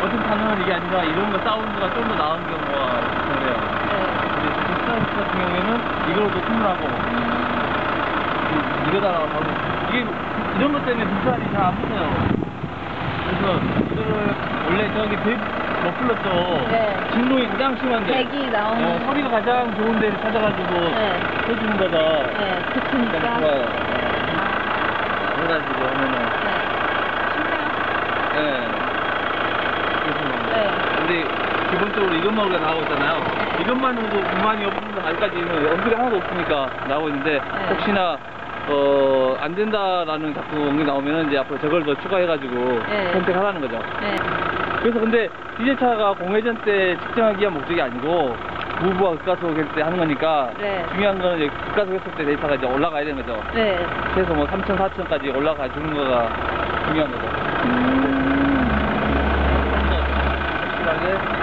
어떤 단어는 이게 아니라 이런 거 사운드가 좀 더 나은 경우가 있어요. 네. 그래서 텍사스 같은 경우에는 이걸로도 통일하고 음. 이- 이거다가 바로 이게 이런 것 때문에 뒷살이 잘 안 붙어요. 그래서 이거를 원래 저기 배 머플러 쪽 네. 진동이 가장 심한데 백이 나오는. 어, 소리가 가장 좋은 데를 찾아가지고 네. 해주는 거다. 네. 가장 듣으니까. 좋아요. 그래가지고 하면은 네. 예. 그래서 뭐 네. 근데 기본적으로 이것만 우리가 나오고 있잖아요. 네. 이것만으로도 불만이 없는 건 아직까지는 언급이 하나도 없으니까 나오고 있는데 네. 혹시나 어, 안 된다라는 작품이 나오면은 이제 앞으로 저걸 더 추가해가지고 네. 선택하라는 거죠. 네. 그래서 근데 디젤차가 공회전 때 측정하기 위한 목적이 아니고 무브와 극가속 했을 때 하는 거니까 네. 중요한 거는 이제 극가속 했을 때 데이터가 이제 올라가야 되는 거죠. 네. 그래서 뭐 3천, 4천까지 올라가 주는 거가 중요한 거죠. 음. 확실하게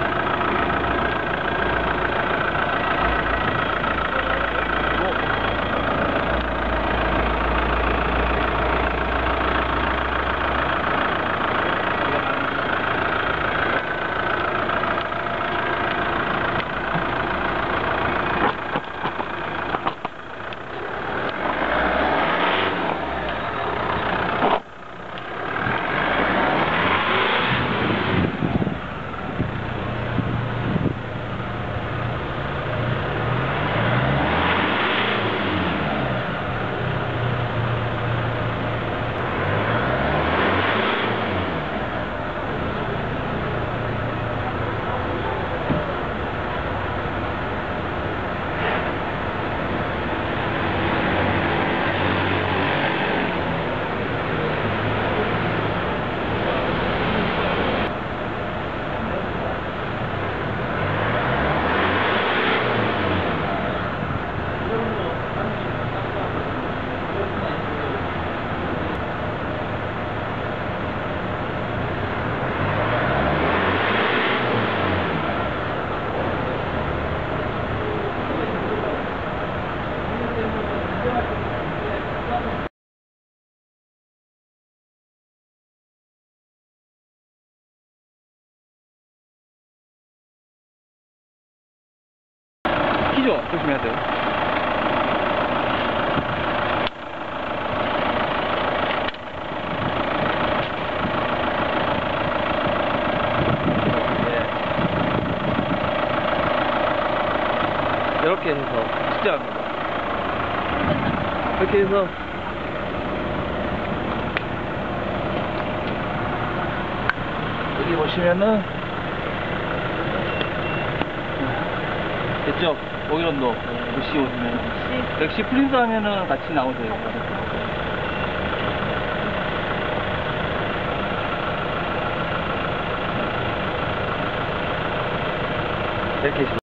키죠? 조심해야 돼요. 예. 이렇게 해서 측정합니다. 이렇게 해서 여기 보시면은 됐죠? 오일온도 글씨 보시면 역시 프린트 하면은 같이 나오세요. 이렇게